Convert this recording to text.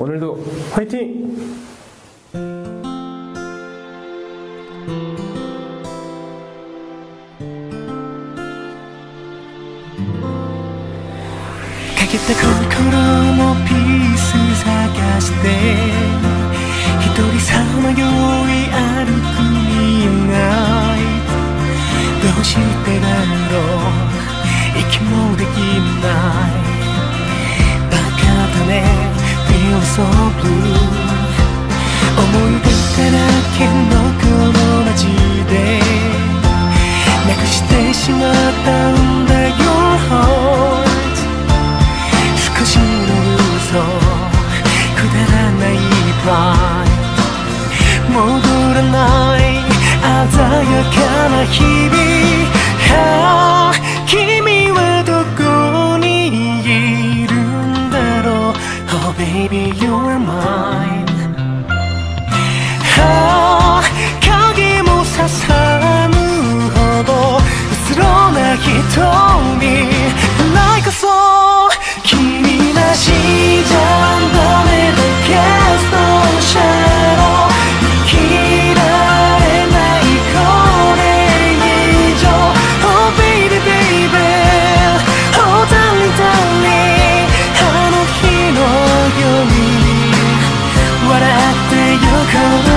오늘도 화이팅! 가겠다心のピース探して一人さまよい歩く midnight どうしてだろう息もできない 思い出だらけのこの街でなくしてしまったんだ Your heart 少しの嘘くだらない pride 戻らない鮮やかな日々。Baby, you are mine. 아, 가게 come